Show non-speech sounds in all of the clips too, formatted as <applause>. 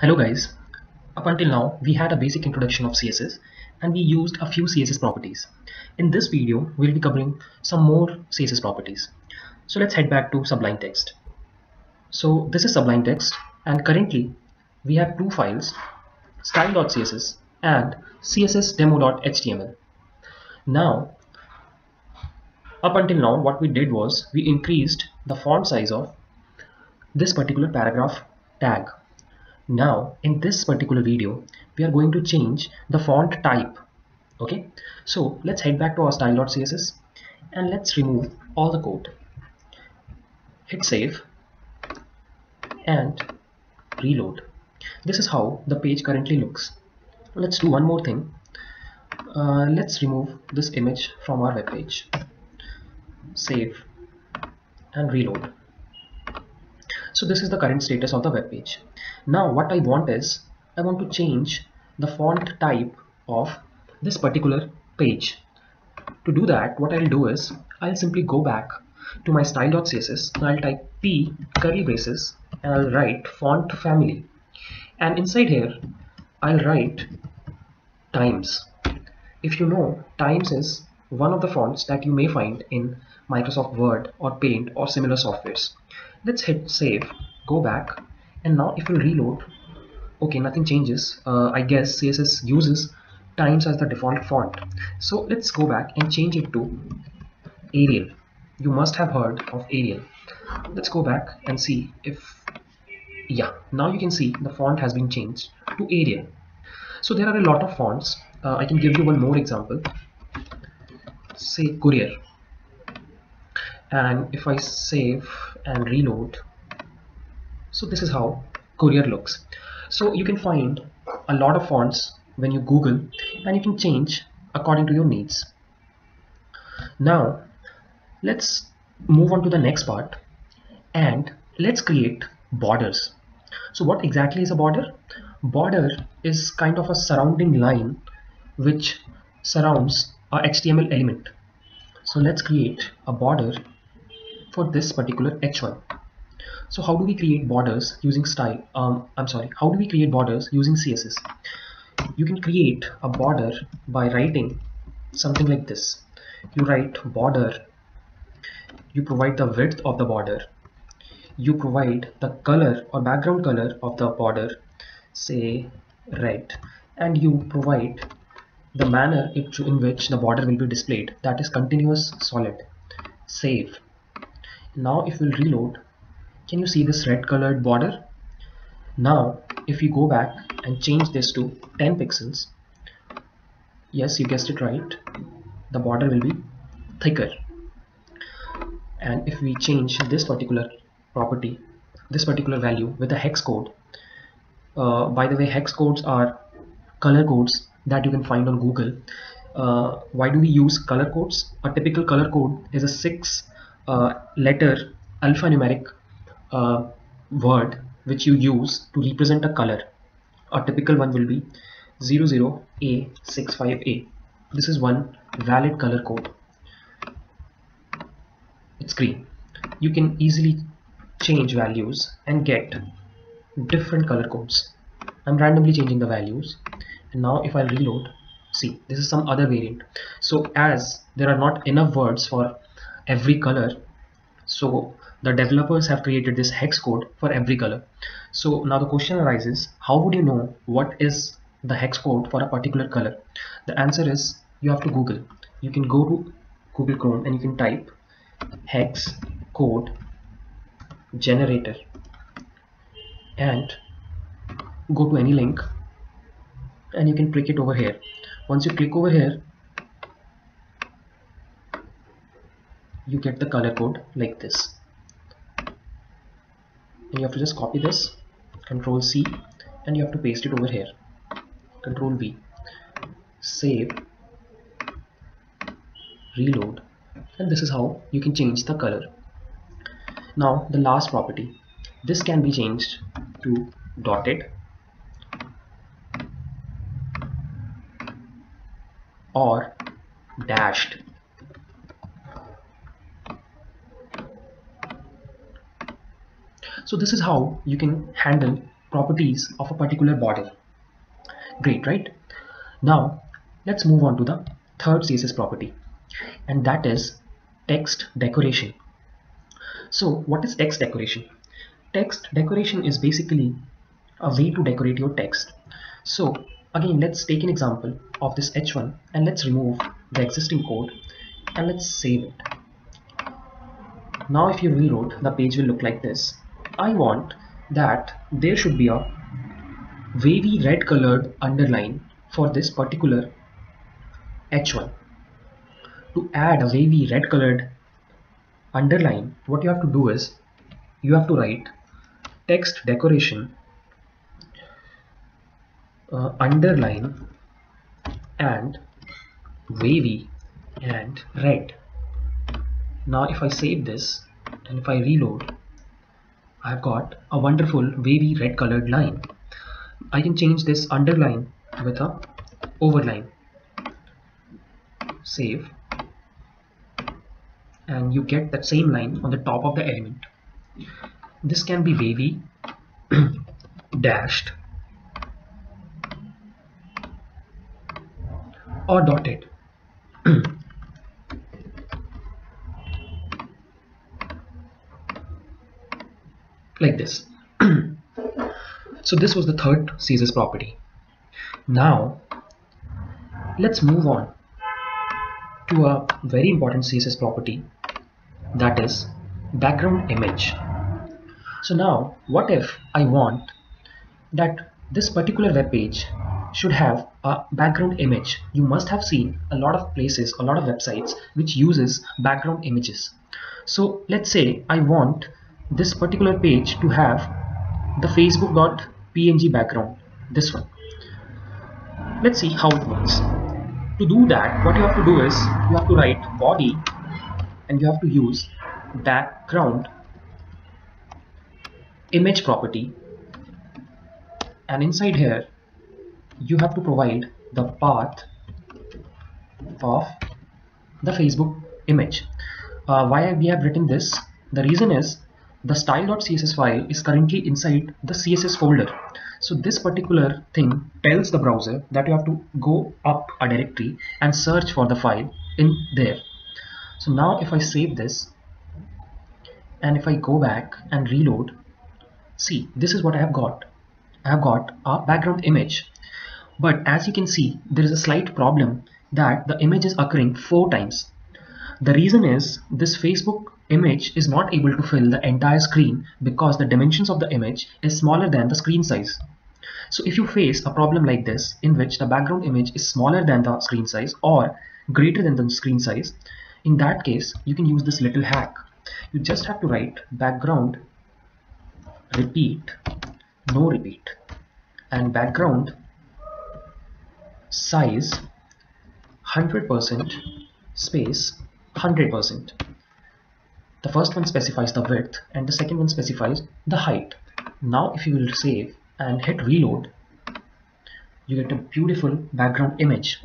Hello guys, up until now we had a basic introduction of CSS and we used a few CSS properties. In this video we'll be covering some more CSS properties. So let's head back to Sublime Text. So this is Sublime Text and currently we have two files style.css and cssdemo.html. Now up until now what we did was we increased the font size of this particular paragraph tag now in this particular video we are going to change the font type okay? So let's head back to our style.css and let's remove all the code. Hit save and reload. This is how the page currently looks. Let's do one more thing. Uh, let's remove this image from our web page. Save and reload so this is the current status of the web page. Now what I want is I want to change the font type of this particular page. To do that what I'll do is I'll simply go back to my style.css and I'll type p curly braces and I'll write font family. And inside here I'll write times. If you know times is one of the fonts that you may find in Microsoft Word or Paint or similar softwares let's hit save. Go back. And now if we reload okay nothing changes. Uh, I guess CSS uses times as the default font. So let's go back and change it to Arial. You must have heard of Arial. Let's go back and see if yeah now you can see the font has been changed to Arial. So there are a lot of fonts. Uh, I can give you one more example. Say Courier. And if I save and reload. So this is how Courier looks. So you can find a lot of fonts when you google and you can change according to your needs. Now let's move on to the next part and let's create borders. So what exactly is a border? Border is kind of a surrounding line which surrounds our HTML element. So let's create a border for this particular h1 so how do we create borders using style? Um, I'm sorry, how do we create borders using CSS? You can create a border by writing something like this. You write border, you provide the width of the border, you provide the color or background color of the border, say red, and you provide the manner in which the border will be displayed, that is continuous solid. Save. Now if we'll reload, can you see this red colored border? Now if you go back and change this to 10 pixels yes you guessed it right the border will be thicker. And if we change this particular property this particular value with a hex code uh, by the way hex codes are color codes that you can find on Google. Uh, why do we use color codes? A typical color code is a six letter alphanumeric word which you use to represent a color. A typical one will be 00A65A this is one valid color code. It's green. You can easily change values and get different color codes. I'm randomly changing the values. And now if I reload see this is some other variant. So as there are not enough words for every color. So the developers have created this hex code for every color. So now the question arises how would you know what is the hex code for a particular color? The answer is you have to google. You can go to google chrome and you can type hex code generator and go to any link and you can click it over here. Once you click over here you get the color code like this. And you have to just copy this control C and you have to paste it over here. Control V. Save. Reload. And this is how you can change the color. Now the last property. This can be changed to dotted or dashed so this is how you can handle properties of a particular body. Great, right? Now, let's move on to the third CSS property and that is text decoration. So what is text decoration? Text decoration is basically a way to decorate your text. So again, let's take an example of this h1 and let's remove the existing code and let's save it. Now if you reload, the page will look like this. I want that there should be a wavy red colored underline for this particular h1 to add a wavy red colored underline what you have to do is you have to write text decoration uh, underline and wavy and red. Now if I save this and if I reload I've got a wonderful wavy red colored line. I can change this underline with a overline. Save. And you get that same line on the top of the element. This can be wavy <clears throat> dashed or dotted like this. <clears throat> So this was the third CSS property. Now let's move on to a very important CSS property that is background image. So now what if I want that this particular web page should have a background image? You must have seen a lot of places a lot of websites which uses background images. So let's say I want this particular page to have the facebook.png background this one. Let's see how it works. To do that what you have to do is you have to write body and you have to use background image property and inside here you have to provide the path of the Facebook image. Uh, why we have written this? The reason is the style.css file is currently inside the css folder. So this particular thing tells the browser that you have to go up a directory and search for the file in there. So now if I save this and if I go back and reload see this is what I have got. I have got a background image. But as you can see there is a slight problem that the image is occurring four times. The reason is this Facebook image is not able to fill the entire screen because the dimensions of the image is smaller than the screen size. So if you face a problem like this in which the background image is smaller than the screen size or greater than the screen size, in that case you can use this little hack. You just have to write background repeat no repeat and background size 100% space 100% the first one specifies the width and the second one specifies the height. Now if you will save and hit reload you get a beautiful background image.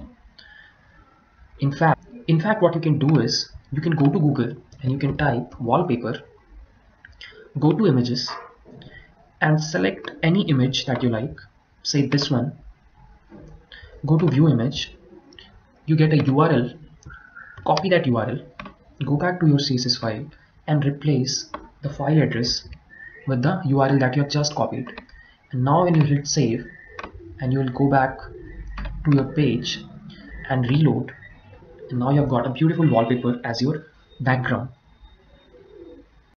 In fact in fact what you can do is you can go to Google and you can type wallpaper go to images and select any image that you like. Say this one. Go to view image. You get a URL copy that URL go back to your CSS file and replace the file address with the URL that you have just copied. And now when you hit save and you will go back to your page and reload and now you have got a beautiful wallpaper as your background